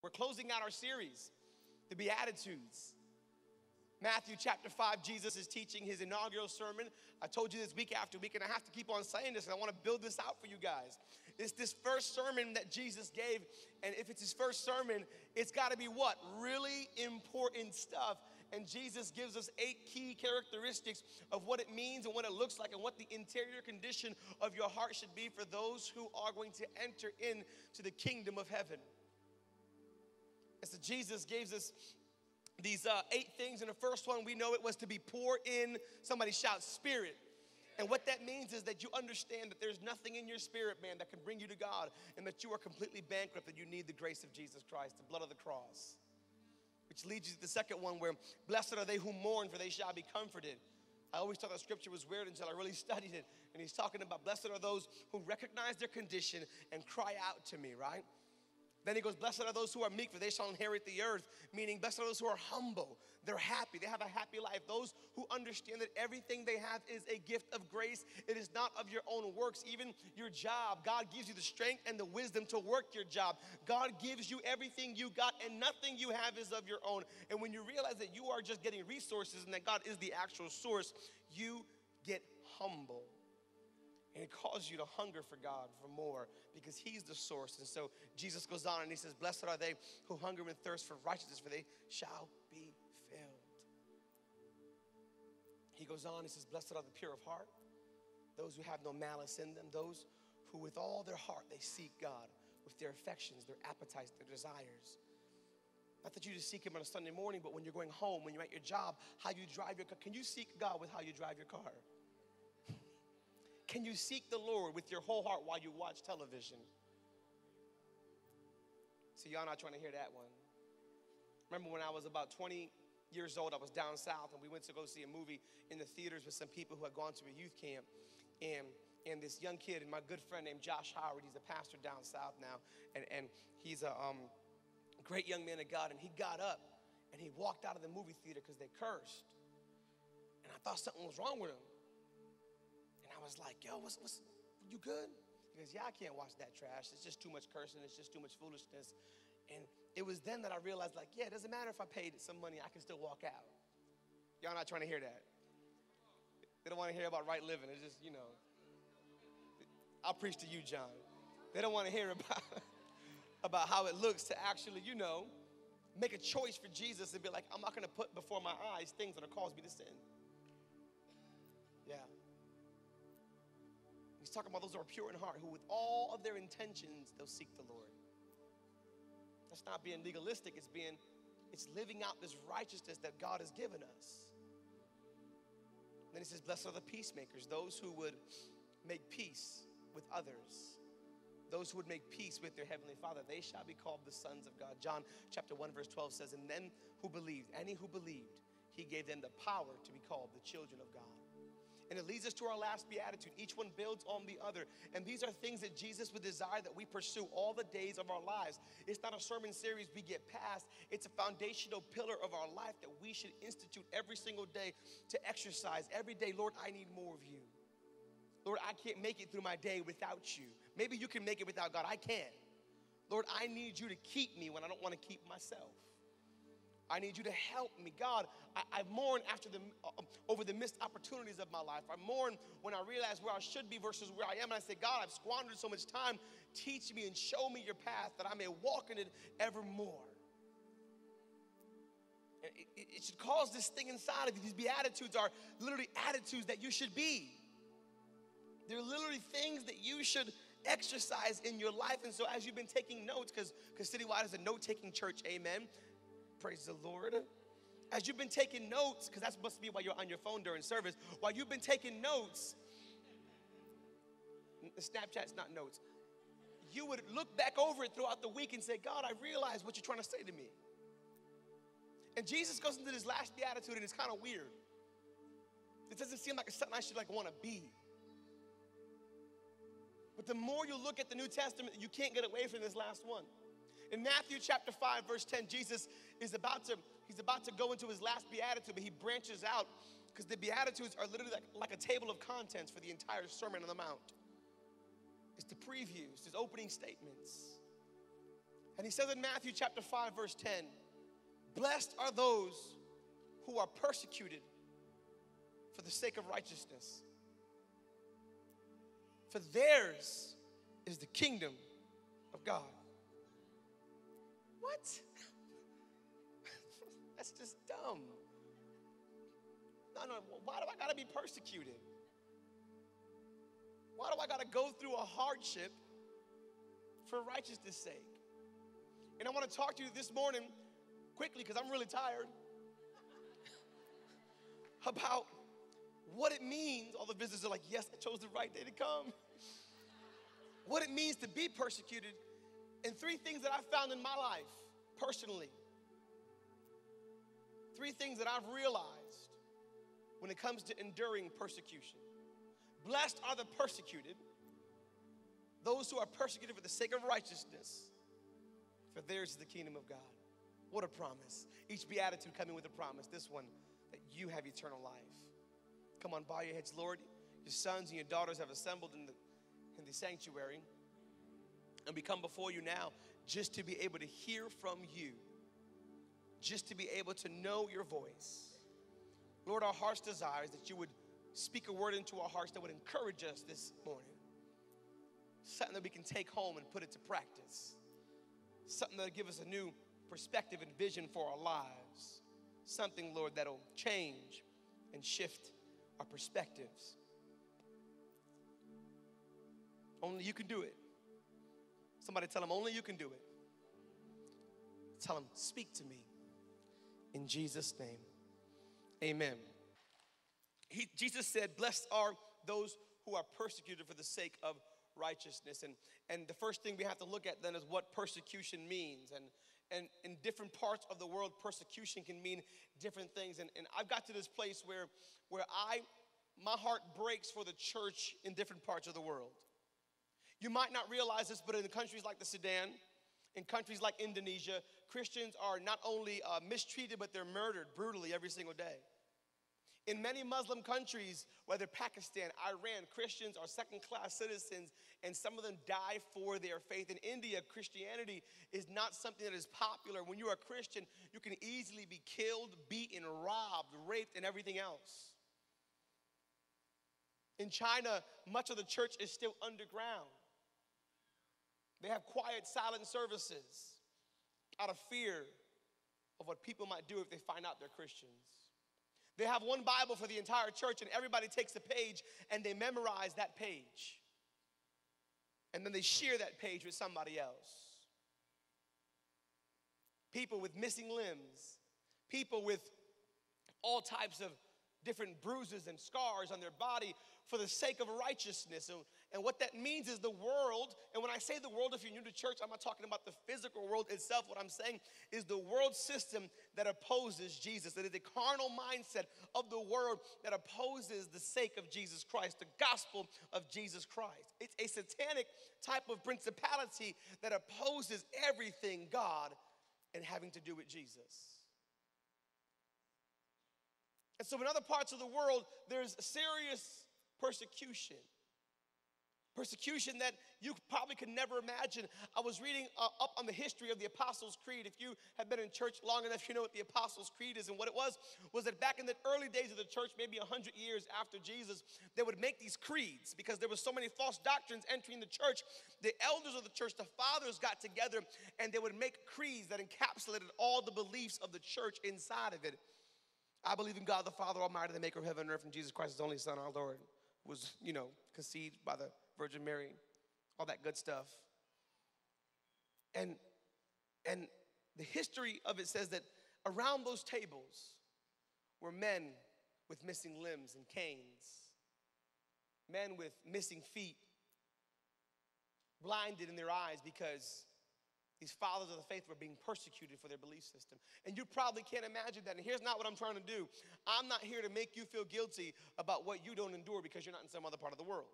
We're closing out our series, the Beatitudes. Matthew chapter 5, Jesus is teaching his inaugural sermon. I told you this week after week, and I have to keep on saying this, and I want to build this out for you guys. It's this first sermon that Jesus gave, and if it's his first sermon, it's got to be what? Really important stuff. And Jesus gives us eight key characteristics of what it means and what it looks like and what the interior condition of your heart should be for those who are going to enter into the kingdom of heaven. And so Jesus gives us these uh, eight things. And the first one, we know it was to be poor in, somebody shout, spirit. And what that means is that you understand that there's nothing in your spirit, man, that can bring you to God, and that you are completely bankrupt, and you need the grace of Jesus Christ, the blood of the cross. Which leads you to the second one where blessed are they who mourn, for they shall be comforted. I always thought that scripture was weird until I really studied it. And he's talking about blessed are those who recognize their condition and cry out to me, right? Then he goes, Blessed are those who are meek, for they shall inherit the earth. Meaning, blessed are those who are humble. They're happy. They have a happy life. Those who understand that everything they have is a gift of grace. It is not of your own works. Even your job, God gives you the strength and the wisdom to work your job. God gives you everything you got, and nothing you have is of your own. And when you realize that you are just getting resources and that God is the actual source, you get humble. And it calls you to hunger for God for more because He's the source. And so Jesus goes on and He says, Blessed are they who hunger and thirst for righteousness, for they shall be filled. He goes on, He says, Blessed are the pure of heart, those who have no malice in them, those who with all their heart they seek God with their affections, their appetites, their desires. Not that you just seek Him on a Sunday morning, but when you're going home, when you're at your job, how you drive your car. Can you seek God with how you drive your car? Can you seek the Lord with your whole heart while you watch television? See, y'all not trying to hear that one. Remember when I was about 20 years old, I was down south and we went to go see a movie in the theaters with some people who had gone to a youth camp. And, and this young kid, and my good friend named Josh Howard, he's a pastor down south now. And, and he's a um, great young man of God. And he got up and he walked out of the movie theater because they cursed. And I thought something was wrong with him. I was like, yo, what's, what's, you good? He goes, yeah, I can't watch that trash. It's just too much cursing. It's just too much foolishness. And it was then that I realized, like, yeah, it doesn't matter if I paid some money, I can still walk out. Y'all not trying to hear that. They don't want to hear about right living. It's just, you know, I'll preach to you, John. They don't want to hear about, about how it looks to actually, you know, make a choice for Jesus and be like, I'm not going to put before my eyes things that are cause me to sin. Yeah. He's talking about those who are pure in heart, who with all of their intentions, they'll seek the Lord. That's not being legalistic, it's being, it's living out this righteousness that God has given us. Then he says, Blessed are the peacemakers, those who would make peace with others. Those who would make peace with their heavenly Father, they shall be called the sons of God. John chapter 1, verse 12 says, And then who believed, any who believed, he gave them the power to be called the children of God. And it leads us to our last beatitude. Each one builds on the other. And these are things that Jesus would desire that we pursue all the days of our lives. It's not a sermon series we get past, it's a foundational pillar of our life that we should institute every single day to exercise. Every day, Lord, I need more of you. Lord, I can't make it through my day without you. Maybe you can make it without God. I can't. Lord, I need you to keep me when I don't want to keep myself. I need you to help me. God, I, I mourn after the, uh, over the missed opportunities of my life. I mourn when I realize where I should be versus where I am. And I say, God, I've squandered so much time. Teach me and show me your path that I may walk in it evermore. It, it, it should cause this thing inside of you. These beatitudes are literally attitudes that you should be. They're literally things that you should exercise in your life. And so, as you've been taking notes, because Citywide is a note taking church, amen Praise the Lord. As you've been taking notes, because that's supposed to be while you're on your phone during service, while you've been taking notes, the Snapchat's not notes. You would look back over it throughout the week and say, God, I realize what you're trying to say to me. And Jesus goes into this last beatitude, and it's kind of weird. It doesn't seem like it's something I should like want to be. But the more you look at the New Testament, you can't get away from this last one. In Matthew chapter 5, verse 10, Jesus is about to, he's about to go into his last beatitude, but he branches out because the beatitudes are literally like, like a table of contents for the entire Sermon on the Mount. It's the previews, it's opening statements. And he says in Matthew chapter 5, verse 10, Blessed are those who are persecuted for the sake of righteousness. For theirs is the kingdom of God. What? That's just dumb. No, no, why do I gotta be persecuted? Why do I gotta go through a hardship for righteousness' sake? And I wanna talk to you this morning quickly because I'm really tired about what it means. All the visitors are like, Yes, I chose the right day to come. What it means to be persecuted, and three things that I've found in my life personally. Three things that I've realized when it comes to enduring persecution. Blessed are the persecuted, those who are persecuted for the sake of righteousness, for theirs is the kingdom of God. What a promise. Each beatitude coming with a promise. This one, that you have eternal life. Come on, bow your heads, Lord. Your sons and your daughters have assembled in the, in the sanctuary. And we come before you now just to be able to hear from you, just to be able to know your voice. Lord, our heart's desire is that you would speak a word into our hearts that would encourage us this morning. Something that we can take home and put it to practice. Something that'll give us a new perspective and vision for our lives. Something, Lord, that'll change and shift our perspectives. Only you can do it. Somebody tell them, only you can do it. Tell them, speak to me. In Jesus' name, amen. He, Jesus said, Blessed are those who are persecuted for the sake of righteousness. And, and the first thing we have to look at then is what persecution means. And, and in different parts of the world, persecution can mean different things. And, and I've got to this place where, where I, my heart breaks for the church in different parts of the world. You might not realize this, but in countries like the Sudan, in countries like Indonesia, Christians are not only uh, mistreated, but they're murdered brutally every single day. In many Muslim countries, whether Pakistan, Iran, Christians are second class citizens, and some of them die for their faith. In India, Christianity is not something that is popular. When you're a Christian, you can easily be killed, beaten, robbed, raped, and everything else. In China, much of the church is still underground. They have quiet, silent services out of fear of what people might do if they find out they're Christians. They have one Bible for the entire church, and everybody takes a page and they memorize that page. And then they share that page with somebody else. People with missing limbs, people with all types of different bruises and scars on their body for the sake of righteousness. And, and what that means is the world, and when I say the world, if you're new to church, I'm not talking about the physical world itself. What I'm saying is the world system that opposes Jesus. That is the carnal mindset of the world that opposes the sake of Jesus Christ, the gospel of Jesus Christ. It's a satanic type of principality that opposes everything God and having to do with Jesus. And so, in other parts of the world, there's serious persecution. Persecution that you probably could never imagine. I was reading uh, up on the history of the Apostles' Creed. If you have been in church long enough, you know what the Apostles' Creed is. And what it was, was that back in the early days of the church, maybe 100 years after Jesus, they would make these creeds because there were so many false doctrines entering the church. The elders of the church, the fathers got together, and they would make creeds that encapsulated all the beliefs of the church inside of it. I believe in God the Father Almighty, the maker of heaven and earth, and Jesus Christ, his only Son, our Lord, was, you know, conceived by the Virgin Mary, all that good stuff. And and the history of it says that around those tables were men with missing limbs and canes, men with missing feet, blinded in their eyes because these fathers of the faith were being persecuted for their belief system. And you probably can't imagine that. And here's not what I'm trying to do I'm not here to make you feel guilty about what you don't endure because you're not in some other part of the world.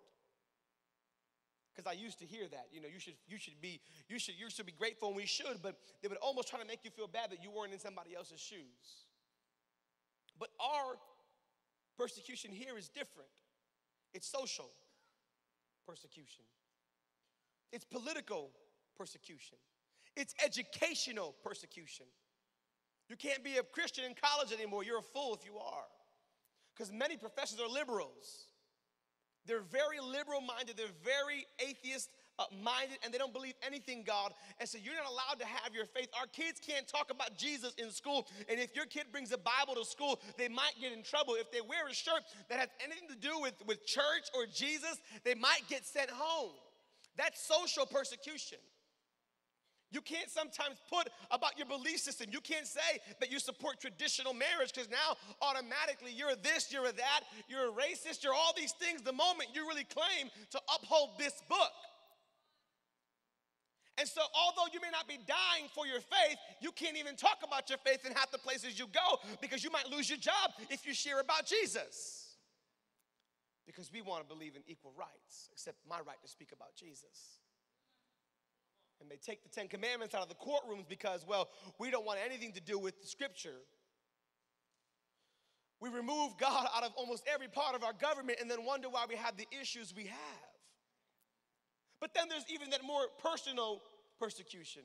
Because I used to hear that, you know, you should, you should be, you should, you should be grateful, and we should, but they would almost try to make you feel bad that you weren't in somebody else's shoes. But our persecution here is different. It's social persecution. It's political persecution. It's educational persecution. You can't be a Christian in college anymore. You're a fool if you are. Because many professors are liberals. They're very liberal minded, they're very atheist minded, and they don't believe anything God. And so you're not allowed to have your faith. Our kids can't talk about Jesus in school. And if your kid brings a Bible to school, they might get in trouble. If they wear a shirt that has anything to do with, with church or Jesus, they might get sent home. That's social persecution. You can't sometimes put about your belief system. You can't say that you support traditional marriage because now automatically you're this, you're a that, you're a racist, you're all these things the moment you really claim to uphold this book. And so, although you may not be dying for your faith, you can't even talk about your faith in half the places you go because you might lose your job if you share about Jesus. Because we want to believe in equal rights, except my right to speak about Jesus. And they take the Ten Commandments out of the courtrooms because, well, we don't want anything to do with the scripture. We remove God out of almost every part of our government and then wonder why we have the issues we have. But then there's even that more personal persecution.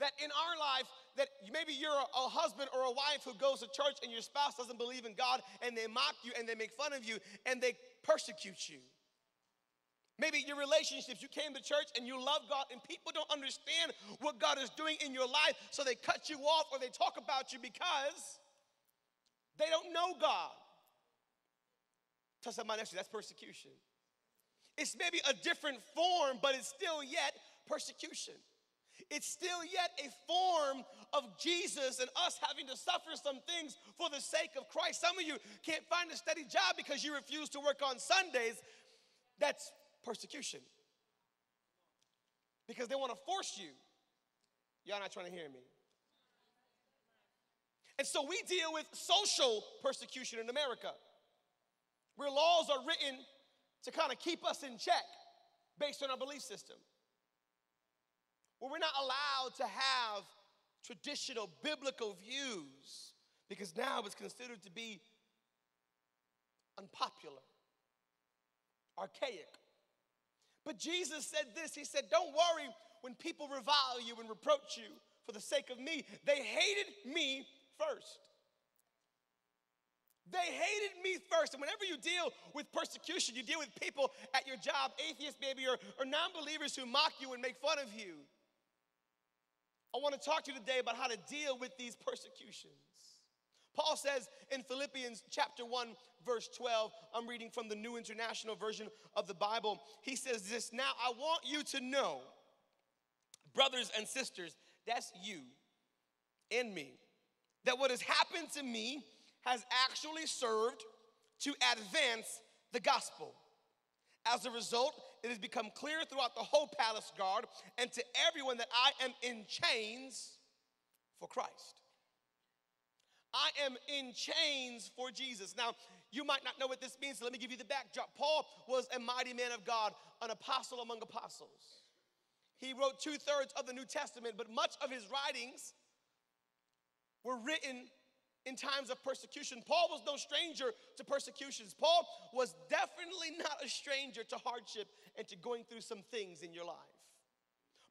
That in our life, that maybe you're a, a, husband or a wife who goes to church and your spouse doesn't believe in God and they mock you and they make fun of you and they persecute you. Maybe your relationships, you came to church and you love God, and people don't understand what God is doing in your life, so they cut you off or they talk about you because they don't know God. Tell somebody next to you, that's persecution. It's maybe a different form, but it's still yet persecution. It's still yet a form of Jesus and us having to suffer some things for the sake of Christ. Some of you can't find a steady job because you refuse to work on Sundays. That's persecution. Because they want to force you. Y'all not trying to hear me. And so we deal with social persecution in America, where laws are written to kind of keep us in check based on our belief system. Where we're not allowed to have traditional biblical views because now it's considered to be unpopular, archaic. But Jesus said this He said, Don't worry when people revile you and reproach you for the sake of me. They hated me first. They hated me first. And whenever you deal with persecution, you deal with people at your job, atheists maybe, or, or non believers who mock you and make fun of you. I want to talk to you today about how to deal with these persecutions. Paul says in Philippians chapter 1, verse 12, I'm reading from the New International Version of the Bible. He says this Now I want you to know, brothers and sisters, that's you and me, that what has happened to me has actually served to advance the gospel. As a result, it has become clear throughout the whole palace guard and to everyone that I am in chains for Christ. I am in chains for Jesus. Now, you might not know what this means, so let me give you the backdrop. Paul was a mighty man of God, an apostle among apostles. He wrote two thirds of the New Testament, but much of his writings were written in times of persecution. Paul was no stranger to persecutions. Paul was definitely not a stranger to hardship and to going through some things in your life.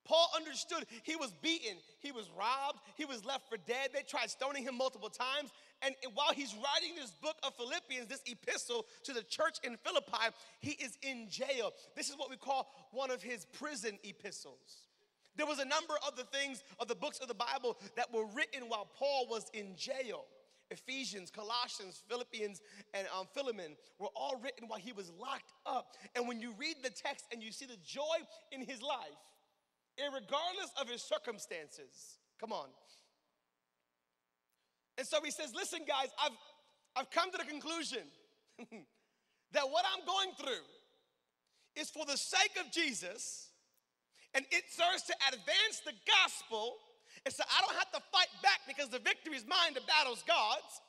Paul understood he was beaten, he was robbed, he was left for dead. They tried stoning him multiple times. And while he's writing this book of Philippians, this epistle to the church in Philippi, he is in jail. This is what we call one of his prison epistles. There was a number of the things of the books of the Bible that were written while Paul was in jail. Ephesians, Colossians, Philippians, and um, Philemon were all written while he was locked up. And when you read the text and you see the joy in his life, regardless of his circumstances, come on. And so he says, Listen, guys, I've, I've come to the conclusion that what I'm going through is for the sake of Jesus, and it serves to advance the gospel and so I don't have to fight back because the victory is mine, the battle's God's.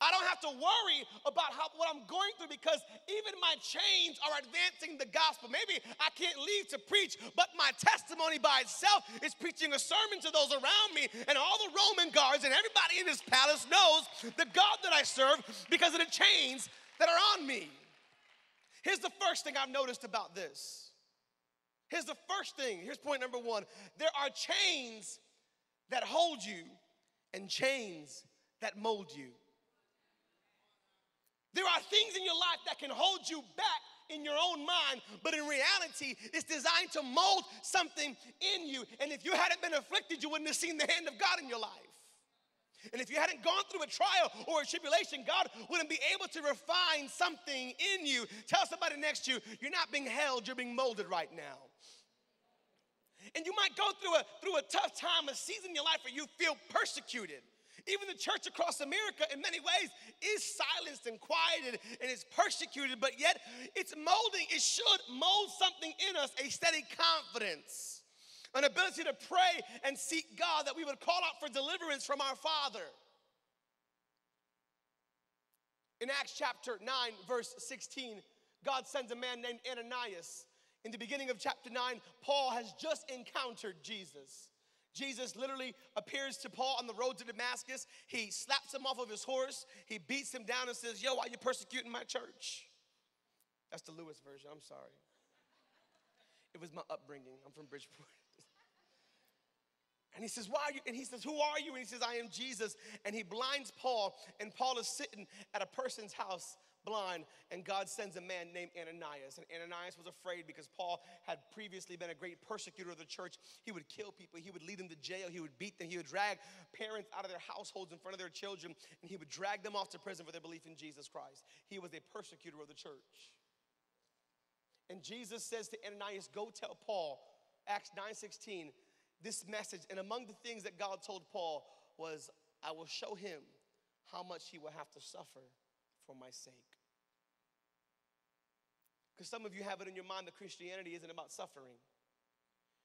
I don't have to worry about how, what I'm going through because even my chains are advancing the gospel. Maybe I can't leave to preach, but my testimony by itself is preaching a sermon to those around me. And all the Roman guards and everybody in this palace knows the God that I serve because of the chains that are on me. Here's the first thing I've noticed about this Here's the first thing. Here's point number one there are chains that hold you and chains that mold you. There are things in your life that can hold you back in your own mind, but in reality, it's designed to mold something in you. And if you hadn't been afflicted, you wouldn't have seen the hand of God in your life. And if you hadn't gone through a trial or a tribulation, God wouldn't be able to refine something in you. Tell somebody next to you, you're not being held, you're being molded right now. And you might go through a through a tough time, a season in your life where you feel persecuted. Even the church across America, in many ways, is silenced and quieted and is persecuted, but yet it's molding, it should mold something in us a steady confidence, an ability to pray and seek God, that we would call out for deliverance from our Father. In Acts chapter 9, verse 16, God sends a man named Ananias. In the beginning of chapter 9, Paul has just encountered Jesus. Jesus literally appears to Paul on the road to Damascus. He slaps him off of his horse. He beats him down and says, Yo, why are you persecuting my church? That's the Lewis version. I'm sorry. It was my upbringing. I'm from Bridgeport. And he says, Why are you? And he says, Who are you? And he says, I am Jesus. And he blinds Paul, and Paul is sitting at a person's house blind, and God sends a man named Ananias. And Ananias was afraid because Paul had previously been a great persecutor of the church. He would kill people, he would lead them to jail, he would beat them, he would drag parents out of their households in front of their children, and he would drag them off to prison for their belief in Jesus Christ. He was a persecutor of the church. And Jesus says to Ananias, Go tell Paul, Acts 9 16, this message. And among the things that God told Paul was, I will show him how much he will have to suffer for my sake. Because some of you have it in your mind that Christianity isn't about suffering.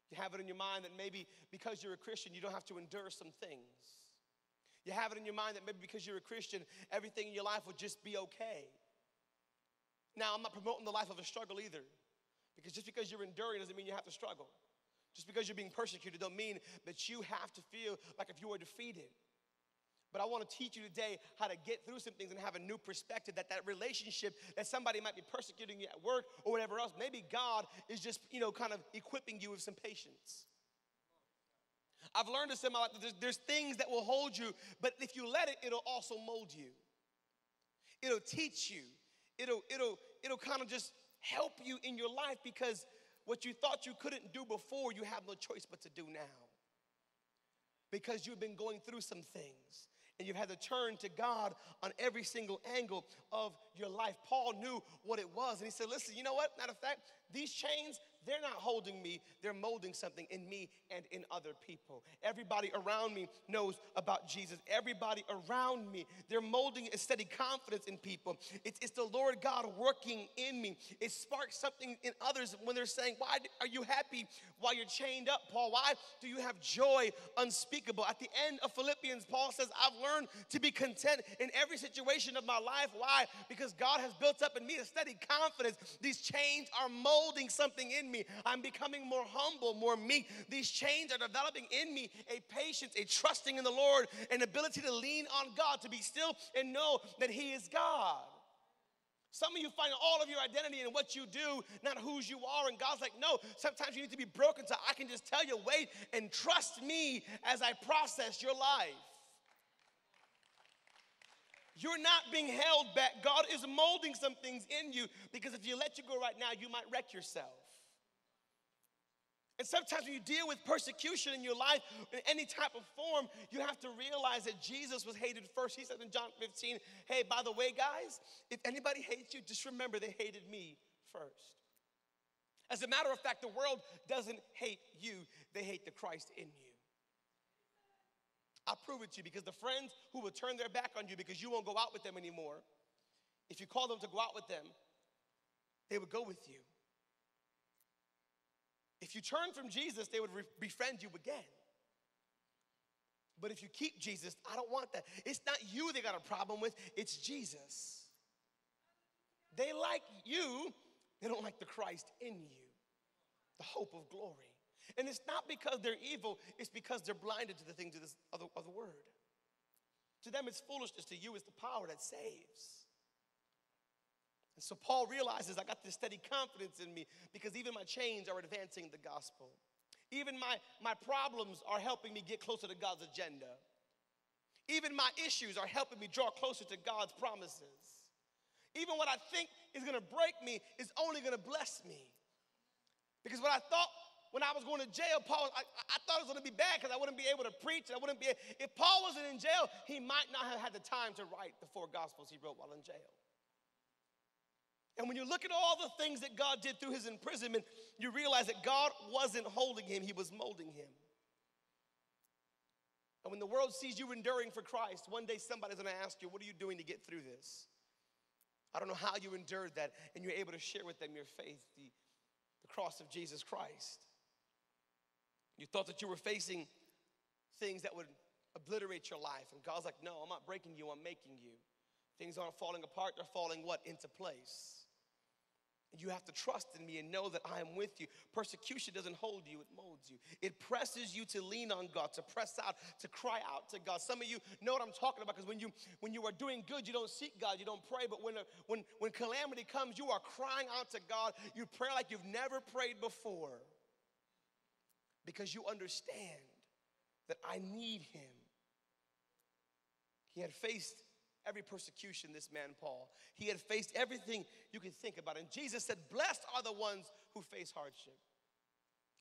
You have it in your mind that maybe because you're a Christian, you don't have to endure some things. You have it in your mind that maybe because you're a Christian, everything in your life will just be okay. Now, I'm not promoting the life of a struggle either. Because just because you're enduring doesn't mean you have to struggle. Just because you're being persecuted don't mean that you have to feel like if you were defeated. But I want to teach you today how to get through some things and have a new perspective that that relationship that somebody might be persecuting you at work or whatever else, maybe God is just, you know, kind of equipping you with some patience. I've learned this in my life there's, there's things that will hold you, but if you let it, it'll also mold you. It'll teach you. It'll, it'll, it'll kind of just help you in your life because what you thought you couldn't do before, you have no choice but to do now. Because you've been going through some things and you've had to turn to God on every single angle of your life. Paul knew what it was, and he said, Listen, you know what? Matter of fact, these chains, they're not holding me, they're molding something in me and in other people. Everybody around me knows about Jesus. Everybody around me, they're molding a steady confidence in people. It's, it's the Lord God working in me. It sparks something in others when they're saying, Why are you happy while you're chained up, Paul? Why do you have joy unspeakable? At the end of Philippians, Paul says, I've learned to be content in every situation of my life. Why? Because God has built up in me a steady confidence. These chains are molding something in me. I'm becoming more humble, more meek. These chains are developing in me a patience, a trusting in the Lord, an ability to lean on God, to be still and know that He is God. Some of you find all of your identity in what you do, not whose you are. And God's like, no, sometimes you need to be broken so I can just tell you, wait and trust me as I process your life. You're not being held back. God is molding some things in you because if you let you go right now, you might wreck yourself. And sometimes when you deal with persecution in your life in any type of form, you have to realize that Jesus was hated first. He said in John 15, Hey, by the way, guys, if anybody hates you, just remember they hated me first. As a matter of fact, the world doesn't hate you, they hate the Christ in you. I'll prove it to you because the friends who will turn their back on you because you won't go out with them anymore, if you call them to go out with them, they would go with you. If you turn from Jesus, they would re- befriend you again. But if you keep Jesus, I don't want that. It's not you they got a problem with, it's Jesus. They like you, they don't like the Christ in you, the hope of glory. And it's not because they're evil, it's because they're blinded to the things of, this, of, the, of the word. To them, it's foolishness. To you, it's the power that saves. And so Paul realizes I got this steady confidence in me because even my chains are advancing the gospel. Even my, my problems are helping me get closer to God's agenda. Even my issues are helping me draw closer to God's promises. Even what I think is gonna break me is only gonna bless me. Because what I thought when I was going to jail, Paul, I, I thought it was gonna be bad because I wouldn't be able to preach. and I wouldn't be, if Paul wasn't in jail, he might not have had the time to write the four gospels he wrote while in jail. And when you look at all the things that God did through his imprisonment, you realize that God wasn't holding him, he was molding him. And when the world sees you enduring for Christ, one day somebody's gonna ask you, What are you doing to get through this? I don't know how you endured that, and you're able to share with them your faith, the, the cross of Jesus Christ. You thought that you were facing things that would obliterate your life, and God's like, No, I'm not breaking you, I'm making you. Things aren't falling apart, they're falling what? Into place. You have to trust in me and know that I am with you. Persecution doesn't hold you, it molds you. It presses you to lean on God, to press out, to cry out to God. Some of you know what I'm talking about because when you when you are doing good, you don't seek God, you don't pray. But when, when, when calamity comes, you are crying out to God. You pray like you've never prayed before because you understand that I need Him. He had faced every persecution, this man Paul. He had faced everything you can think about. And Jesus said, Blessed are the ones who face hardship.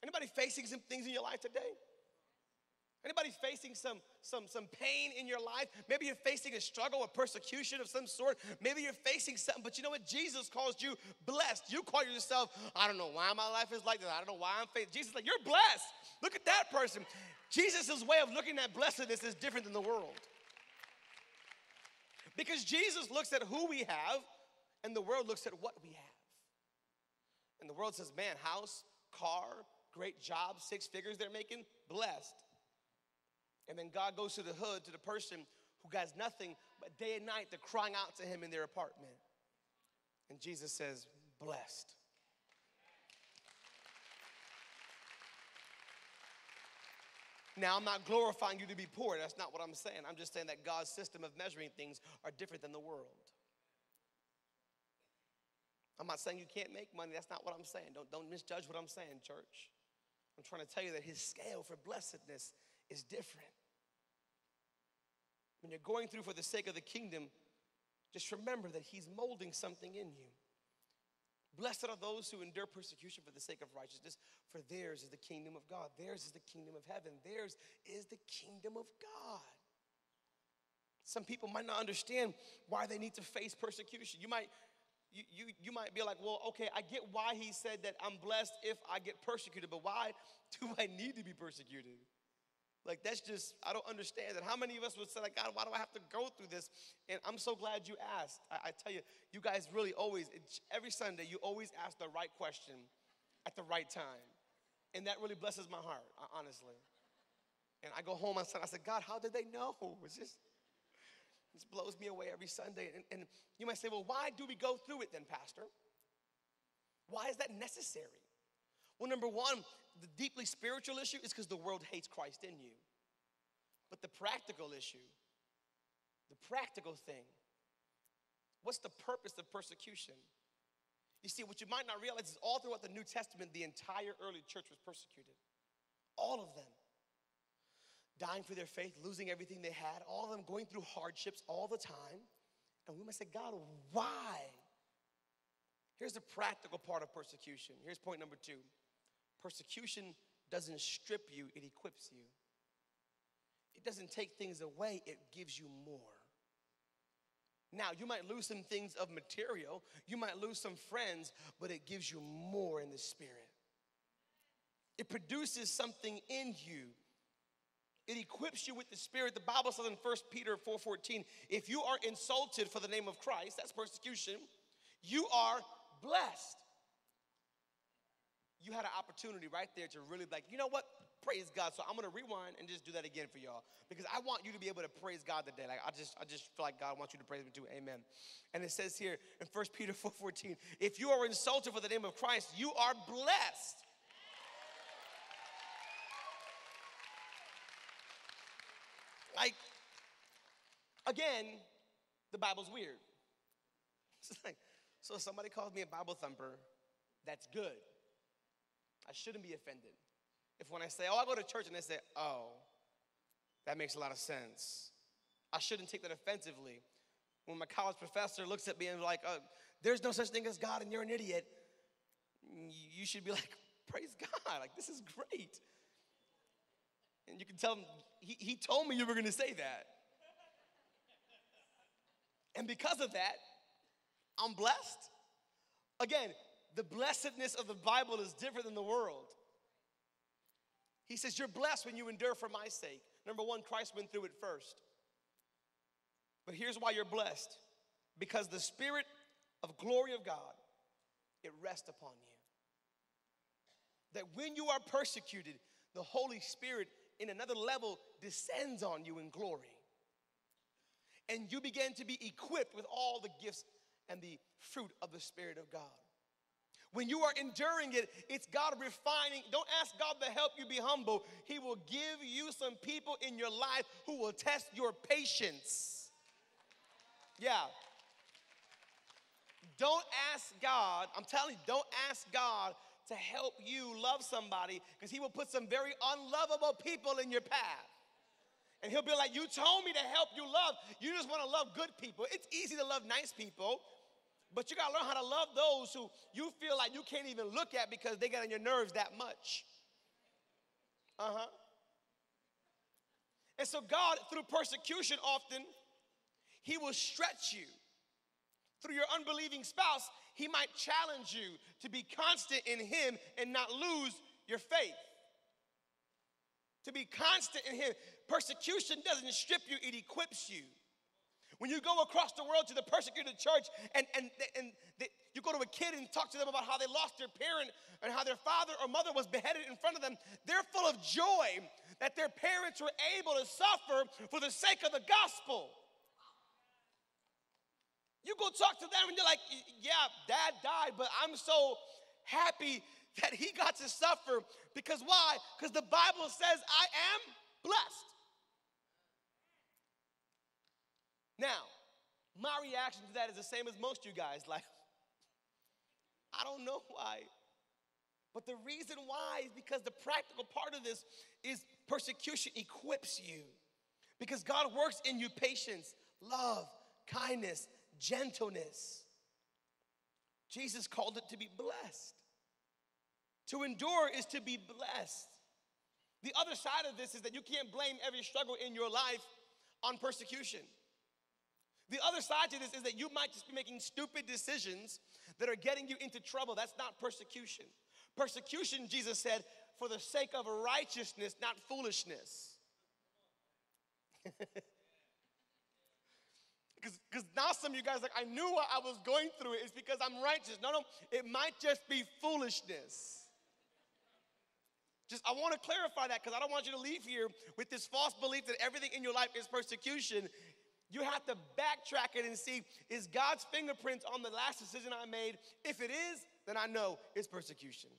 Anybody facing some things in your life today? Anybody facing some, some, some pain in your life? Maybe you're facing a struggle or persecution of some sort. Maybe you're facing something, but you know what? Jesus calls you blessed. You call yourself, I don't know why my life is like this. I don't know why I'm facing. Jesus like, you're blessed. Look at that person. Jesus' way of looking at blessedness is different than the world. Because Jesus looks at who we have, and the world looks at what we have. And the world says, man, house, car, great job, six figures they're making, blessed. And then God goes to the hood, to the person who has nothing, but day and night they're crying out to him in their apartment. And Jesus says, blessed. Now, I'm not glorifying you to be poor. That's not what I'm saying. I'm just saying that God's system of measuring things are different than the world. I'm not saying you can't make money. That's not what I'm saying. Don't, don't misjudge what I'm saying, church. I'm trying to tell you that his scale for blessedness is different. When you're going through for the sake of the kingdom, just remember that he's molding something in you. Blessed are those who endure persecution for the sake of righteousness, for theirs is the kingdom of God. Theirs is the kingdom of heaven. Theirs is the kingdom of God. Some people might not understand why they need to face persecution. You might, you, you, you might be like, well, okay, I get why he said that I'm blessed if I get persecuted, but why do I need to be persecuted? Like, that's just, I don't understand that. How many of us would say, like, God, why do I have to go through this? And I'm so glad you asked. I, I tell you, you guys really always, every Sunday, you always ask the right question at the right time. And that really blesses my heart, honestly. And I go home on Sunday, I said, God, how did they know? It's just, it blows me away every Sunday. And, and you might say, well, why do we go through it then, Pastor? Why is that necessary? Well, number one, the deeply spiritual issue is because the world hates Christ in you. But the practical issue, the practical thing, what's the purpose of persecution? You see, what you might not realize is all throughout the New Testament, the entire early church was persecuted. All of them. Dying for their faith, losing everything they had, all of them going through hardships all the time. And we must say, God, why? Here's the practical part of persecution. Here's point number two Persecution doesn't strip you, it equips you. It doesn't take things away, it gives you more. Now, you might lose some things of material, you might lose some friends, but it gives you more in the spirit. It produces something in you. It equips you with the spirit. The Bible says in 1 Peter 4:14, if you are insulted for the name of Christ, that's persecution, you are blessed you had an opportunity right there to really like, you know what? Praise God. So I'm gonna rewind and just do that again for y'all because I want you to be able to praise God today. Like I just, I just feel like God wants you to praise Him too. Amen. And it says here in 1 Peter 4:14, if you are insulted for the name of Christ, you are blessed. Like, again, the Bible's weird. So somebody calls me a Bible thumper, that's good. I shouldn't be offended. If when I say, oh, I go to church, and they say, oh, that makes a lot of sense, I shouldn't take that offensively. When my college professor looks at me and like, uh, there's no such thing as God and you're an idiot, you should be like, praise God, like this is great. And you can tell him, he, he told me you were gonna say that. And because of that, I'm blessed. Again, the blessedness of the Bible is different than the world. He says, You're blessed when you endure for my sake. Number one, Christ went through it first. But here's why you're blessed because the Spirit of glory of God, it rests upon you. That when you are persecuted, the Holy Spirit in another level descends on you in glory. And you begin to be equipped with all the gifts and the fruit of the Spirit of God. When you are enduring it, it's God refining. Don't ask God to help you be humble. He will give you some people in your life who will test your patience. Yeah. Don't ask God, I'm telling you, don't ask God to help you love somebody because He will put some very unlovable people in your path. And He'll be like, You told me to help you love. You just want to love good people. It's easy to love nice people, but you got to learn how to love those who you feel like you can't even look at because they get on your nerves that much. Uh huh. And so, God, through persecution, often, He will stretch you. Through your unbelieving spouse, He might challenge you to be constant in Him and not lose your faith. To be constant in Him. Persecution doesn't strip you, it equips you. When you go across the world to the persecuted church and, and, and they, you go to a kid and talk to them about how they lost their parent and how their father or mother was beheaded in front of them, they're full of joy that their parents were able to suffer for the sake of the gospel. You go talk to them and you're like, yeah, dad died, but I'm so happy that he got to suffer because why? Because the Bible says I am blessed. Now, my reaction to that is the same as most you guys. Like, I don't know why. But the reason why is because the practical part of this is persecution equips you. Because God works in you patience, love, kindness, gentleness. Jesus called it to be blessed. To endure is to be blessed. The other side of this is that you can't blame every struggle in your life on persecution. The other side to this is that you might just be making stupid decisions that are getting you into trouble. That's not persecution. Persecution, Jesus said, for the sake of righteousness, not foolishness. Because now some of you guys like, I knew what I was going through. It's because I'm righteous. No, no, it might just be foolishness. Just I want to clarify that because I don't want you to leave here with this false belief that everything in your life is persecution. You have to backtrack it and see is God's fingerprints on the last decision I made? If it is, then I know it's persecution.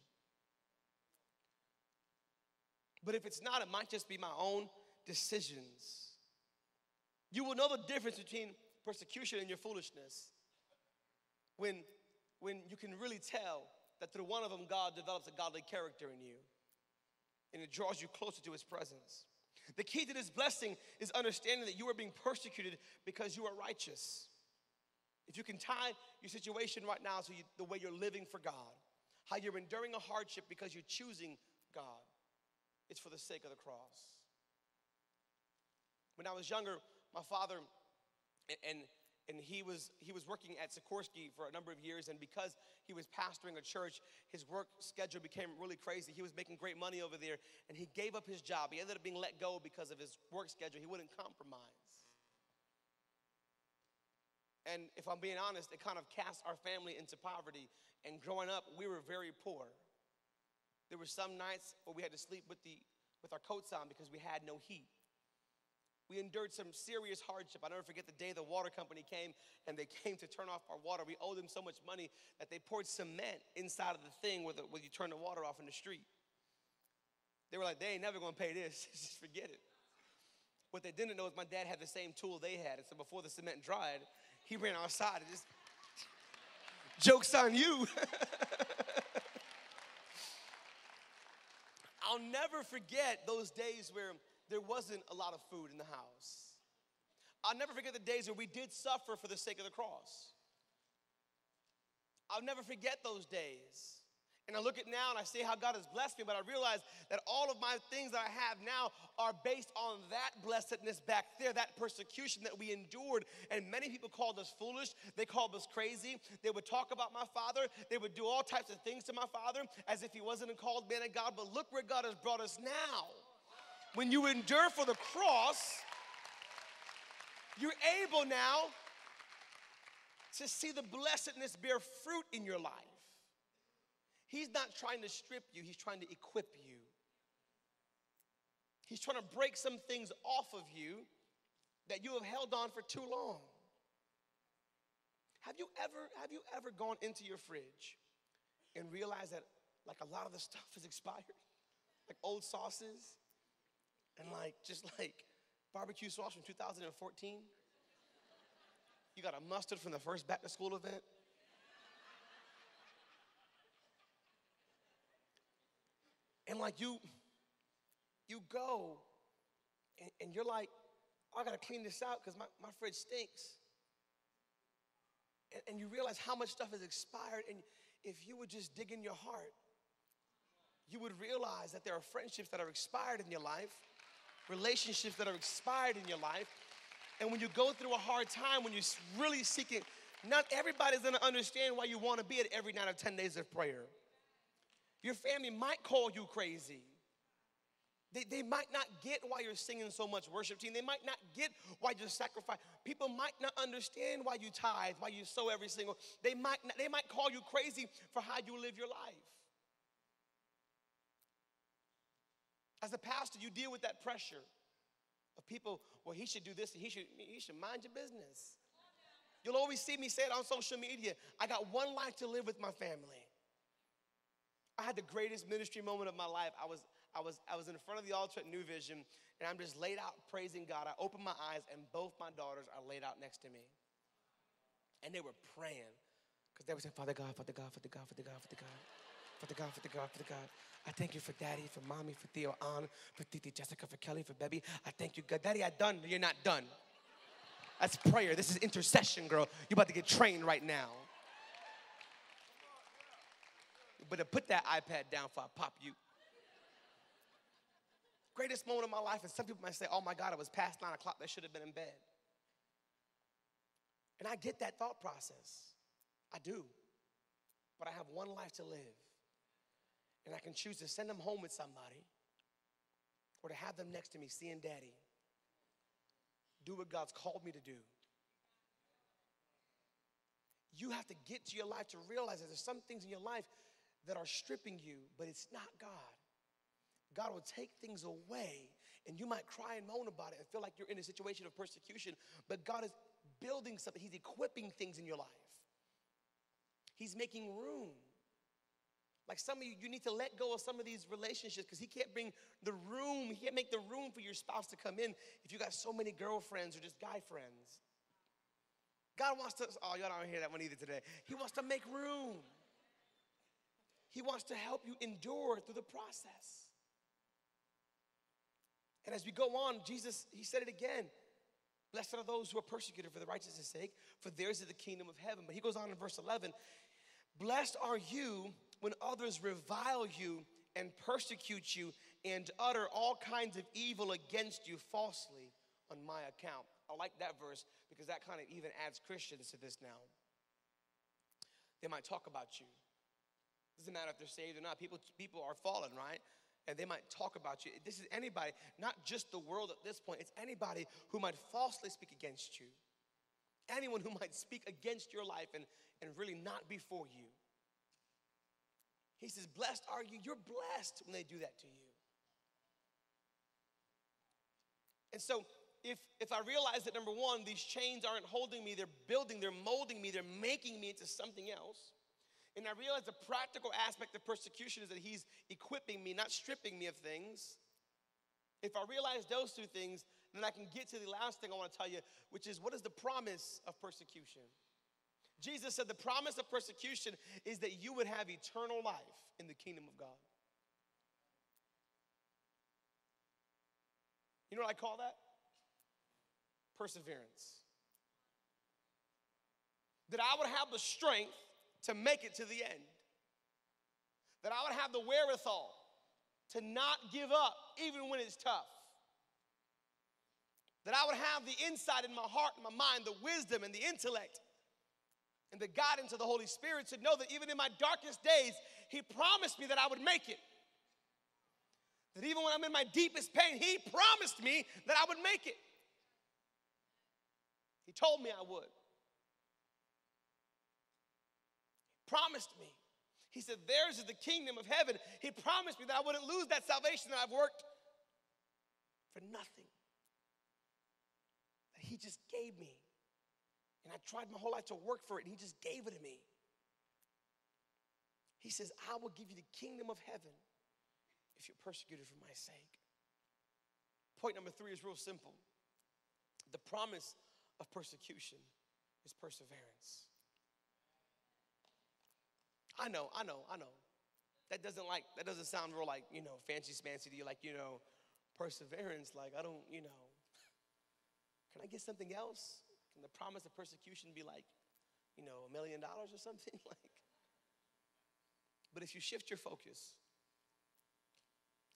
But if it's not, it might just be my own decisions. You will know the difference between persecution and your foolishness when, when you can really tell that through one of them, God develops a godly character in you and it draws you closer to his presence. The key to this blessing is understanding that you are being persecuted because you are righteous. If you can tie your situation right now to you, the way you're living for God, how you're enduring a hardship because you're choosing God, it's for the sake of the cross. When I was younger, my father, and and he was he was working at Sikorsky for a number of years and because he was pastoring a church his work schedule became really crazy. He was making great money over there and he gave up his job. He ended up being let go because of his work schedule. He wouldn't compromise. And if I'm being honest it kind of cast our family into poverty. And growing up we were very poor. There were some nights where we had to sleep with the with our coats on because we had no heat we endured some serious hardship. I never forget the day the water company came and they came to turn off our water. We owed them so much money that they poured cement inside of the thing where, the, where you turn the water off in the street. They were like, they ain't never gonna pay this. Just forget it. What they didn't know is my dad had the same tool they had. And so before the cement dried, he ran outside and just Joke's on you. I'll never forget those days where there wasn't a lot of food in the house. I'll never forget the days where we did suffer for the sake of the cross. I'll never forget those days. And I look at now and I see how God has blessed me, but I realize that all of my things that I have now are based on that blessedness back there, that persecution that we endured. And many people called us foolish, they called us crazy. They would talk about my father, they would do all types of things to my father as if he wasn't a called man of God. But look where God has brought us now. When you endure for the cross, you're able now to see the blessedness bear fruit in your life. He's not trying to strip you, he's trying to equip you. He's trying to break some things off of you that you have held on for too long. Have you ever have you ever gone into your fridge and realized that like a lot of the stuff is expired? Like old sauces and like just like barbecue sauce from 2014? You got a mustard from the first back to school event? And like you, you go and, and you're like, oh, I gotta clean this out because my, my fridge stinks. And, and you realize how much stuff has expired. And if you would just dig in your heart, you would realize that there are friendships that are expired in your life, relationships that are expired in your life. And when you go through a hard time, when you're really seeking, not everybody's gonna understand why you wanna be at every night of 10 days of prayer. Your family might call you crazy. They, they might not get why you're singing so much worship team. They might not get why you sacrifice. People might not understand why you tithe, why you sow every single. They might not, they might call you crazy for how you live your life. As a pastor, you deal with that pressure of people. Well, he should do this. He should he should mind your business. You'll always see me say it on social media. I got one life to live with my family. I had the greatest ministry moment of my life. I was, I was, I was in front of the altar at New Vision, and I'm just laid out praising God. I open my eyes, and both my daughters are laid out next to me. And they were praying, because they were saying, Father God, Father God, Father God, Father God, Father God. Father God, Father God, Father God. I thank you for daddy, for mommy, for Theo, Ann, for Titi, Jessica, for Kelly, for Baby. I thank you, God. Daddy, I done. You're not done. That's prayer. This is intercession, girl. You're about to get trained right now. But to put that iPad down for I pop you. Greatest moment of my life, and some people might say, oh my God, it was past nine o'clock, they should have been in bed. And I get that thought process. I do. But I have one life to live. And I can choose to send them home with somebody or to have them next to me seeing daddy. Do what God's called me to do. You have to get to your life to realize that there's some things in your life that are stripping you, but it's not God. God will take things away, and you might cry and moan about it and feel like you're in a situation of persecution, but God is building something, He's equipping things in your life. He's making room. Like some of you, you need to let go of some of these relationships because he can't bring the room, he can't make the room for your spouse to come in if you got so many girlfriends or just guy friends. God wants to, oh, y'all don't hear that one either today. He wants to make room. He wants to help you endure through the process. And as we go on, Jesus, he said it again. Blessed are those who are persecuted for the righteousness' sake, for theirs is the kingdom of heaven. But he goes on in verse 11 Blessed are you when others revile you and persecute you and utter all kinds of evil against you falsely on my account. I like that verse because that kind of even adds Christians to this now. They might talk about you. Doesn't matter if they're saved or not. People, people are fallen, right? And they might talk about you. This is anybody, not just the world at this point, it's anybody who might falsely speak against you. Anyone who might speak against your life and, and really not be for you. He says, Blessed are you. You're blessed when they do that to you. And so, if, if I realize that number one, these chains aren't holding me, they're building, they're molding me, they're making me into something else and I realize the practical aspect of persecution is that he's equipping me, not stripping me of things. If I realize those two things, then I can get to the last thing I want to tell you, which is what is the promise of persecution? Jesus said the promise of persecution is that you would have eternal life in the kingdom of God. You know what I call that? Perseverance. That I would have the strength to make it to the end. That I would have the wherewithal to not give up even when it's tough. That I would have the insight in my heart and my mind, the wisdom and the intellect and the guidance of the Holy Spirit to know that even in my darkest days, He promised me that I would make it. That even when I'm in my deepest pain, He promised me that I would make it. He told me I would. He promised me. He said, Theirs is the kingdom of heaven. He promised me that I wouldn't lose that salvation that I've worked for nothing. That He just gave me. And I tried my whole life to work for it, and He just gave it to me. He says, I will give you the kingdom of heaven if you're persecuted for my sake. Point number three is real simple the promise of persecution is perseverance. I know, I know, I know. That doesn't like that doesn't sound real like, you know, fancy smancy to you, like, you know, perseverance, like I don't, you know. Can I get something else? Can the promise of persecution be like, you know, a million dollars or something? like. But if you shift your focus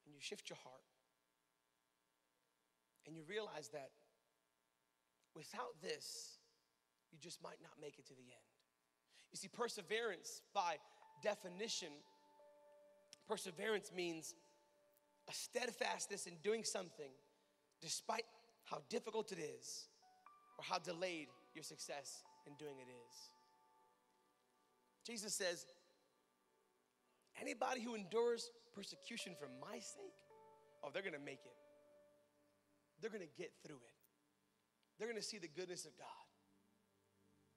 and you shift your heart and you realize that without this, you just might not make it to the end. You see, perseverance, by definition, perseverance means a steadfastness in doing something despite how difficult it is or how delayed your success in doing it is. Jesus says, anybody who endures persecution for my sake, oh, they're gonna make it. They're gonna get through it. They're gonna see the goodness of God.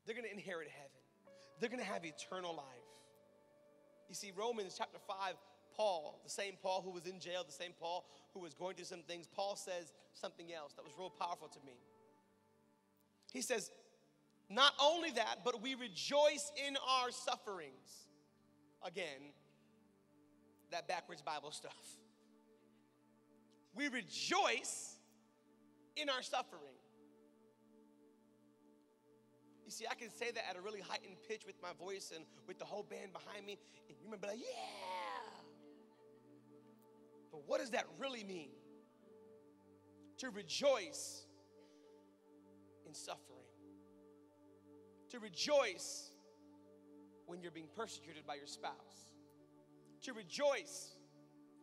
They're gonna inherit heaven they're to have eternal life. You see, Romans chapter 5, Paul, the same Paul who was in jail, the same Paul who was going through some things, Paul says something else that was real powerful to me. He says, Not only that, but we rejoice in our sufferings. Again, that backwards Bible stuff. We rejoice in our suffering. You see, I can say that at a really heightened pitch with my voice and with the whole band behind me, and you might be like, yeah. But what does that really mean? To rejoice in suffering, to rejoice when you're being persecuted by your spouse, to rejoice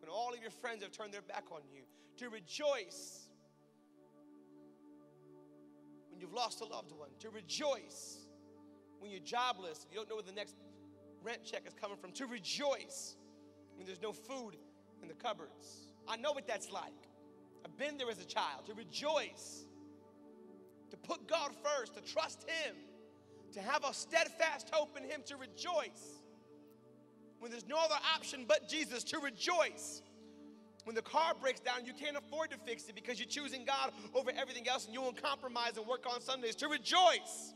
when all of your friends have turned their back on you, to rejoice when you've lost a loved one, to rejoice when you're jobless, and you don't know where the next rent check is coming from, to rejoice when there's no food in the cupboards. I know what that's like. I've been there as a child, to rejoice, to put God first, to trust Him, to have a steadfast hope in Him, to rejoice when there's no other option but Jesus, to rejoice when the car breaks down, you can't afford to fix it because you're choosing God over everything else and you won't compromise and work on Sundays to rejoice.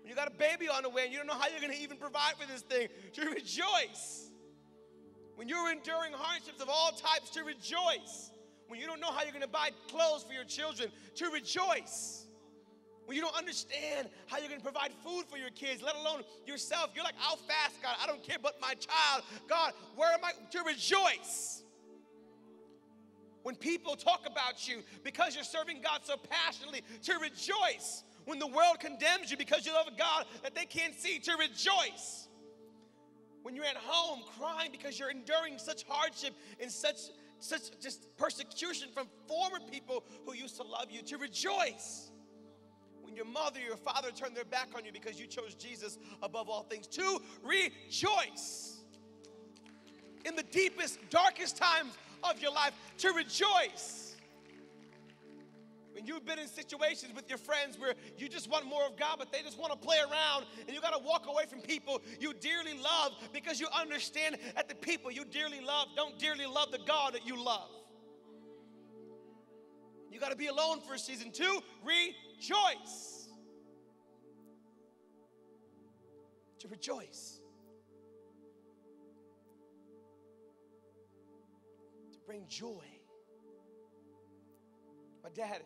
When you got a baby on the way and you don't know how you're going to even provide for this thing, to rejoice. When you're enduring hardships of all types, to rejoice. When you don't know how you're going to buy clothes for your children, to rejoice. When you don't understand how you're going to provide food for your kids, let alone yourself, you're like, I'll fast, God. I don't care but my child. God, where am I? To rejoice when people talk about you because you're serving God so passionately, to rejoice. When the world condemns you because you love a God that they can't see, to rejoice. When you're at home crying because you're enduring such hardship and such such just persecution from former people who used to love you, to rejoice. Your mother your father turned their back on you because you chose Jesus above all things, to rejoice. In the deepest, darkest times of your life to rejoice. When you've been in situations with your friends where you just want more of God, but they just want to play around, and you got to walk away from people you dearly love because you understand that the people you dearly love don't dearly love the God that you love. You got to be alone for a season. Two, rejoice. To rejoice, to bring joy. My dad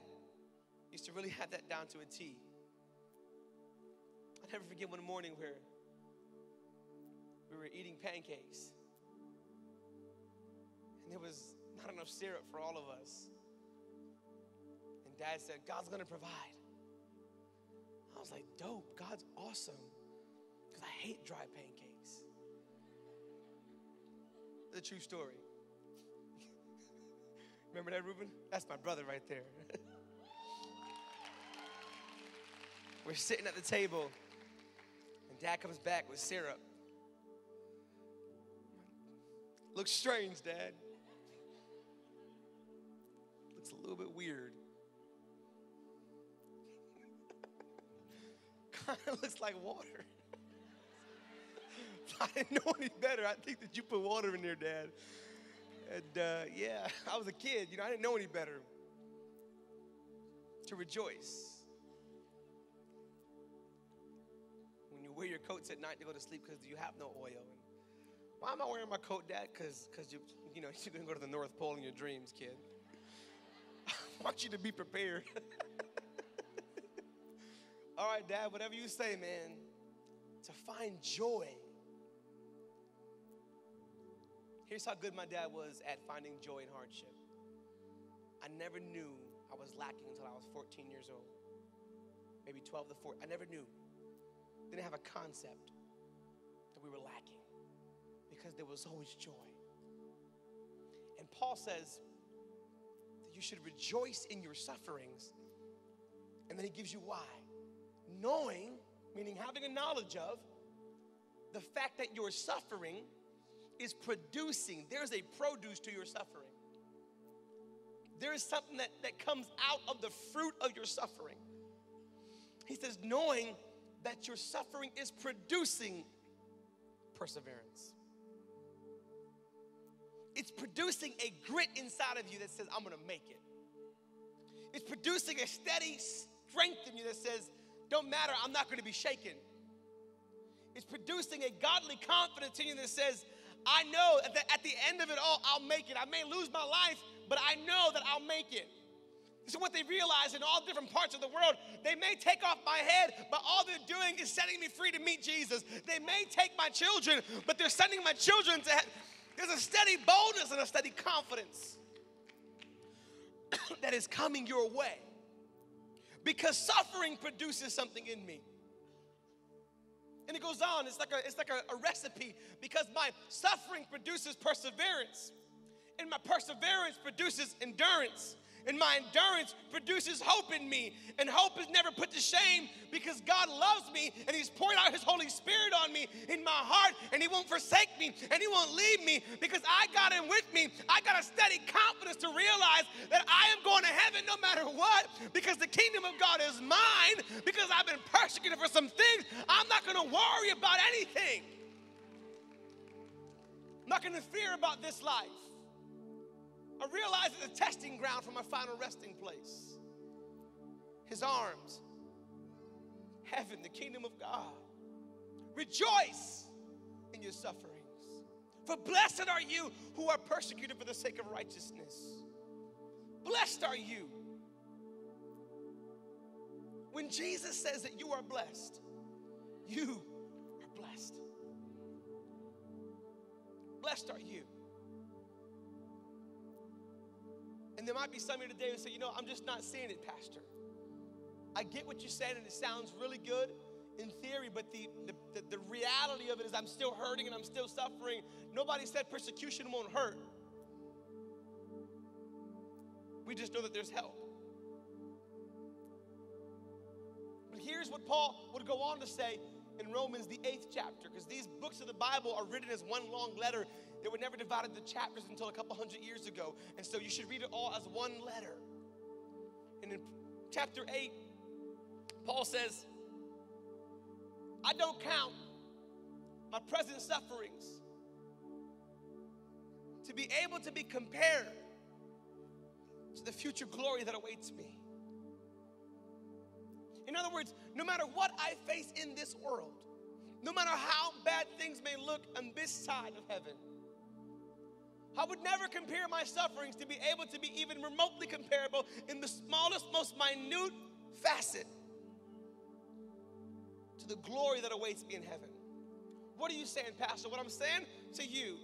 used to really have that down to a T. I'll never forget one morning where we were eating pancakes and there was not enough syrup for all of us. And dad said, God's gonna provide. I was like, dope, God's awesome. Because I hate dry pancakes. The true story. Remember that, Ruben? That's my brother right there. We're sitting at the table, and dad comes back with syrup. Looks strange, dad. Looks a little bit weird. of looks like water. I didn't know any better. I think that you put water in there, Dad. And uh, yeah, I was a kid. You know, I didn't know any better. To rejoice. When you wear your coats at night to go to sleep because you have no oil. And why am I wearing my coat, Dad? Because because you you know you're gonna go to the North Pole in your dreams, kid. I want you to be prepared. All right, Dad, whatever you say, man. To find joy. Here's how good my dad was at finding joy in hardship. I never knew I was lacking until I was 14 years old, maybe 12 to 14. I never knew. Didn't have a concept that we were lacking because there was always joy. And Paul says that you should rejoice in your sufferings, and then he gives you why knowing, meaning having a knowledge of, the fact that your suffering is producing, there's a produce to your suffering. There is something that, that comes out of the fruit of your suffering. He says, knowing that your suffering is producing perseverance. It's producing a grit inside of you that says, I'm gonna make it. It's producing a steady strength in you that says, don't matter, I'm not going to be shaken. It's producing a godly confidence in you that says, I know that at the end of it all, I'll make it. I may lose my life, but I know that I'll make it. This is what they realize in all different parts of the world. They may take off my head, but all they're doing is setting me free to meet Jesus. They may take my children, but they're sending my children to. There's a steady boldness and a steady confidence that is coming your way because suffering produces something in me. And it goes on, it's like a, it's like a, a recipe because my suffering produces perseverance, and my perseverance produces endurance. And my endurance produces hope in me. And hope is never put to shame because God loves me and He's poured out His Holy Spirit on me in my heart. And He won't forsake me and He won't leave me because I got Him with me. I got a steady confidence to realize that I am going to heaven no matter what because the kingdom of God is mine because I've been persecuted for some things. I'm not going to worry about anything. I'm not going to fear about this life. I realize it's a testing ground for my final resting place. His arms, heaven, the kingdom of God. Rejoice in your sufferings. For blessed are you who are persecuted for the sake of righteousness. Blessed are you. When Jesus says that you are blessed, you are blessed. Blessed are you. And there might be some here today who say, you know, I'm just not seeing it, Pastor. I get what you said, and it sounds really good in theory, but the, the, the, the reality of it is I'm still hurting and I'm still suffering. Nobody said persecution won't hurt. We just know that there's help. But here's what Paul would go on to say in Romans, the eighth chapter, because these books of the Bible are written as one long letter. They were never divided into chapters until a couple hundred years ago. And so you should read it all as one letter. And in chapter 8, Paul says, I don't count my present sufferings to be able to be compared to the future glory that awaits me. In other words, no matter what I face in this world, no matter how bad things may look on this side of heaven. I would never compare my sufferings to be able to be even remotely comparable in the smallest, most minute facet to the glory that awaits me in heaven. What are you saying, Pastor? What I'm saying to you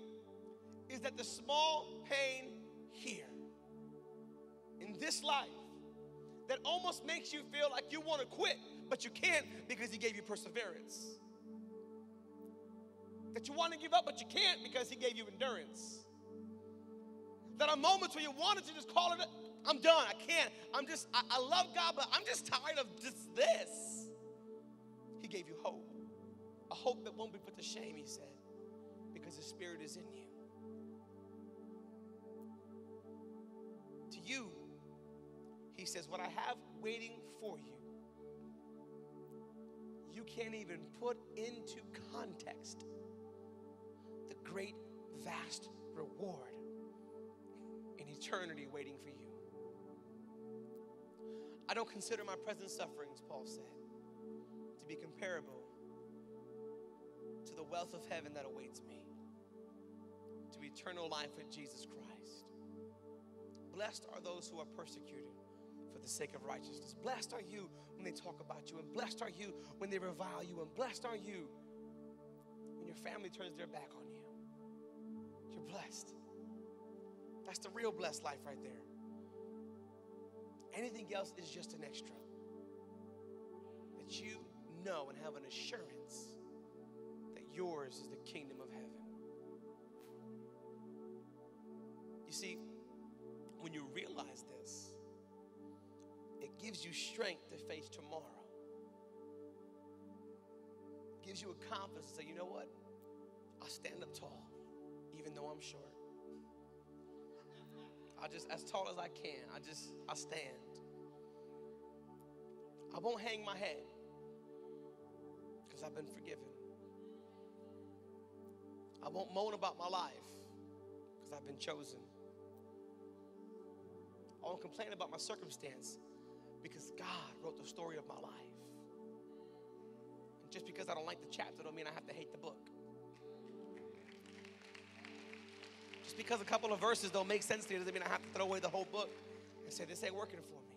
is that the small pain here in this life that almost makes you feel like you want to quit, but you can't because He gave you perseverance. That you want to give up, but you can't because He gave you endurance. That are moments where you wanted to just call it, I'm done, I can't. I'm just, I, I love God, but I'm just tired of just this. He gave you hope. A hope that won't be put to shame, He said, because His Spirit is in you. To you, He says, What I have waiting for you, you can't even put into context the great, vast reward eternity waiting for you. I don't consider my present sufferings, Paul said, to be comparable to the wealth of heaven that awaits me, to eternal life with Jesus Christ. Blessed are those who are persecuted for the sake of righteousness. Blessed are you when they talk about you, and blessed are you when they revile you, and blessed are you when your family turns their back on you. You're blessed. That's the real blessed life right there. Anything else is just an extra. That you know and have an assurance that yours is the kingdom of heaven. You see, when you realize this, it gives you strength to face tomorrow. It gives you a confidence to say, you know what? I'll stand up tall, even though I'm short. I just as tall as I can. I just I stand. I won't hang my head because I've been forgiven. I won't moan about my life because I've been chosen. I won't complain about my circumstance because God wrote the story of my life. And just because I don't like the chapter don't mean I have to hate the book. Just because a couple of verses don't make sense to you doesn't mean I have to throw away the whole book and say, this ain't working for me.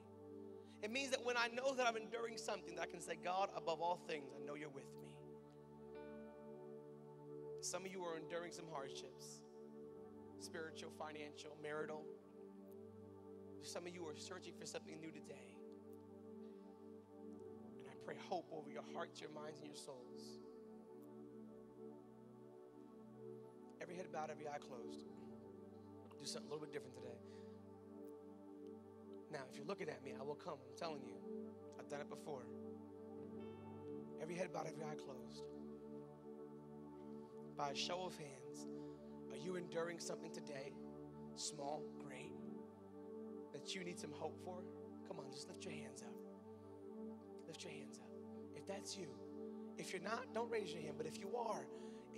It means that when I know that I'm enduring something, that I can say, God, above all things, I know you're with me. Some of you are enduring some hardships spiritual, financial, marital. Some of you are searching for something new today. And I pray hope over your hearts, your minds, and your souls. Every head bowed, every eye closed. Do something a little bit different today. Now, if you're looking at me, I will come. I'm telling you, I've done it before. Every head bowed, every eye closed. By a show of hands, are you enduring something today, small, great, that you need some hope for? Come on, just lift your hands up. Lift your hands up. If that's you, if you're not, don't raise your hand. But if you are,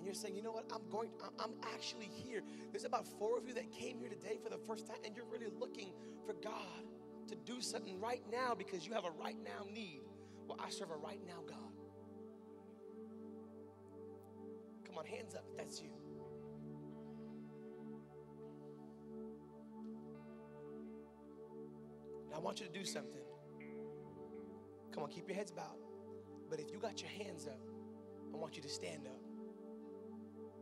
and you're saying, you know what, I'm going, I'm actually here. There's about four of you that came here today for the first time, and you're really looking for God to do something right now because you have a right now need. Well, I serve a right now God. Come on, hands up if that's you. I want you to do something. Come on, keep your heads bowed. But if you got your hands up, I want you to stand up.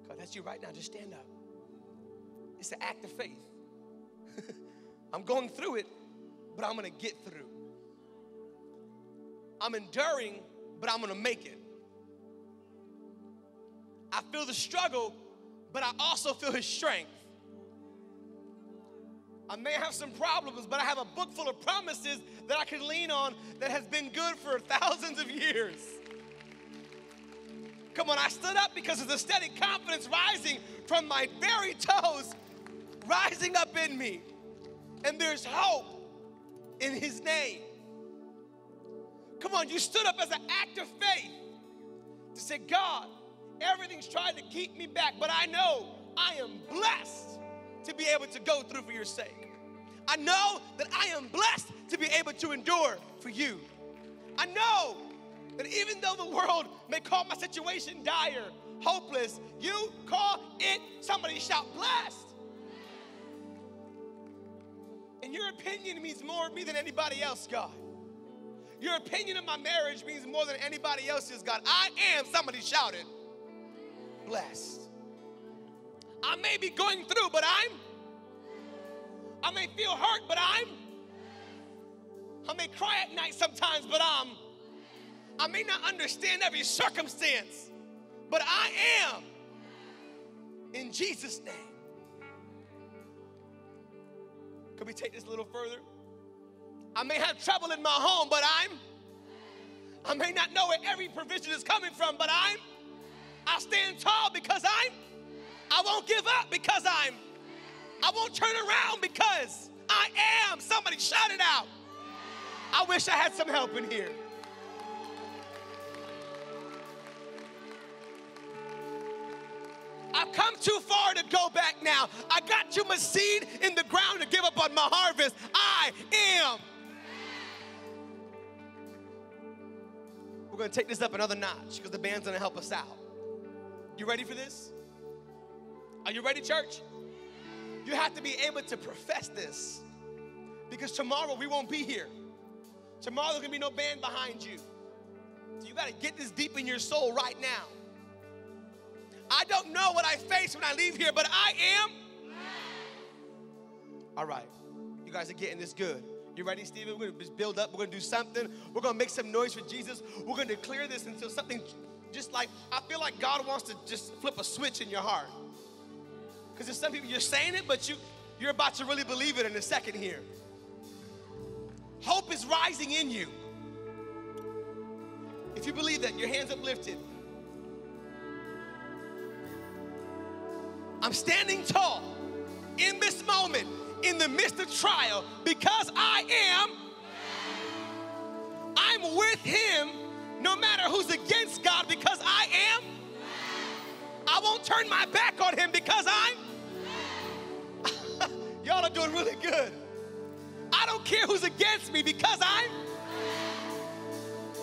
God, that's you right now. Just stand up. It's an act of faith. I'm going through it, but I'm going to get through. I'm enduring, but I'm going to make it. I feel the struggle, but I also feel his strength. I may have some problems, but I have a book full of promises that I can lean on that has been good for thousands of years. Come on, I stood up because of the steady confidence rising from my very toes, rising up in me. And there's hope in his name. Come on, you stood up as an act of faith to say, God, everything's trying to keep me back, but I know I am blessed to be able to go through for your sake. I know that I am blessed to be able to endure for you. I know that even though the world may call my situation dire, hopeless, you call it, somebody shout, blessed. And your opinion means more of me than anybody else, God. Your opinion of my marriage means more than anybody else's, God. I am, somebody shouted, blessed. I may be going through, but I'm, I may feel hurt, but I'm, I may cry at night sometimes, but I'm, I may not understand every circumstance, but I am in Jesus' name. Could we take this a little further? I may have trouble in my home, but I'm, I may not know where every provision is coming from, but I'm, I stand tall because I'm, I won't give up because I'm, I won't turn around because I am. Somebody shout it out. I wish I had some help in here. I've come too far to go back now. I got too much seed in the ground to give up on my harvest. I am. We're going to take this up another notch because the band's going to help us out. You ready for this? Are you ready, church? You have to be able to profess this because tomorrow we won't be here. Tomorrow there's gonna be no band behind you. So you gotta get this deep in your soul right now. I don't know what I face when I leave here, but I am. All right, you guys are getting this good. You ready, Stephen? We're gonna build up. We're gonna do something. We're gonna make some noise for Jesus. We're gonna declare this until something just like I feel like God wants to just flip a switch in your heart. Because there's some people you're saying it, but you you're about to really believe it in a second here. Hope is rising in you. If you believe that, your hands uplifted. I'm standing tall in this moment, in the midst of trial, because I am. I'm with Him no matter who's against God, because I am. I won't turn my back on Him because I'm. Y'all are doing really good. I don't care who's against me because I'm.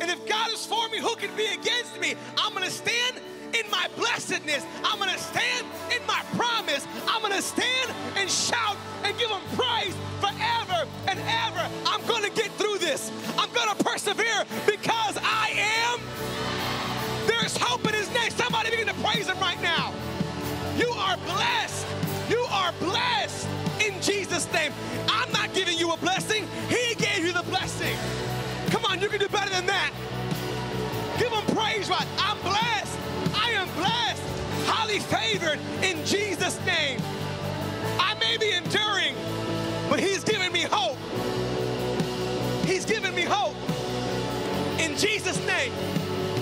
And if God is for me, who can be against me? I'm gonna stand in my blessedness. I'm gonna stand in my promise. I'm gonna stand and shout and give him praise forever and ever. I'm gonna get through this. I'm gonna persevere because I am. There's hope in his name. Somebody begin to praise him right now. You are blessed. You are blessed in Jesus' name. I'm not giving you a blessing, He gave you the blessing. Come on, you can do better than that. Give Him praise, right? I'm blessed. Blessed, highly favored in Jesus' name. I may be enduring, but He's giving me hope. He's giving me hope. In Jesus' name,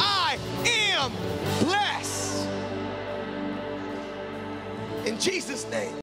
I am blessed. In Jesus' name.